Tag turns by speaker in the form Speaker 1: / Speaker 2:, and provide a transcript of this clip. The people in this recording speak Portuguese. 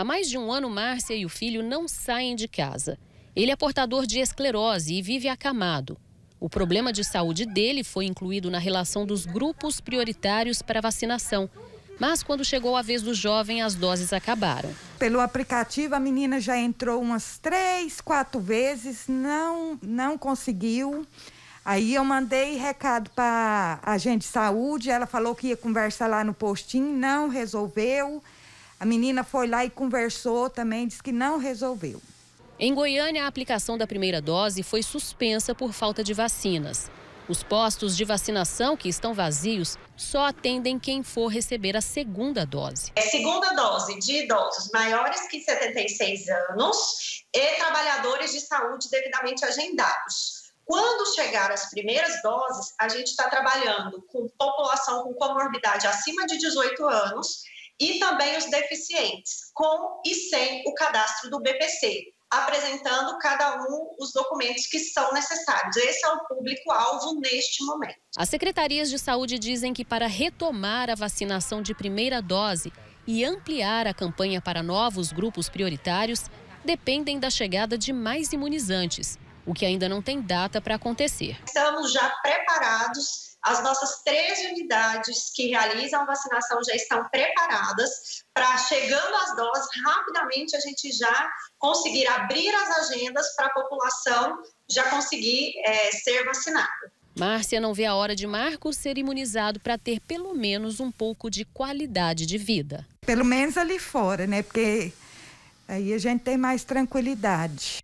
Speaker 1: Há mais de um ano, Márcia e o filho não saem de casa. Ele é portador de esclerose e vive acamado. O problema de saúde dele foi incluído na relação dos grupos prioritários para vacinação. Mas quando chegou a vez do jovem, as doses acabaram.
Speaker 2: Pelo aplicativo, a menina já entrou umas três, quatro vezes, não, não conseguiu. Aí eu mandei recado para a agente de saúde, ela falou que ia conversar lá no postinho, não resolveu. A menina foi lá e conversou também, disse que não resolveu.
Speaker 1: Em Goiânia, a aplicação da primeira dose foi suspensa por falta de vacinas. Os postos de vacinação que estão vazios só atendem quem for receber a segunda dose.
Speaker 3: É segunda dose de idosos maiores que 76 anos e trabalhadores de saúde devidamente agendados. Quando chegar as primeiras doses, a gente está trabalhando com população com comorbidade acima de 18 anos e também os deficientes, com e sem o cadastro do BPC apresentando cada um os documentos que são necessários. Esse é o público-alvo neste momento.
Speaker 1: As secretarias de saúde dizem que para retomar a vacinação de primeira dose e ampliar a campanha para novos grupos prioritários, dependem da chegada de mais imunizantes, o que ainda não tem data para acontecer.
Speaker 3: Estamos já preparados as nossas três unidades que realizam vacinação já estão preparadas para, chegando as doses, rapidamente a gente já conseguir abrir as agendas para a população já conseguir é, ser vacinada.
Speaker 1: Márcia não vê a hora de Marcos ser imunizado para ter pelo menos um pouco de qualidade de vida.
Speaker 2: Pelo menos ali fora, né? Porque aí a gente tem mais tranquilidade.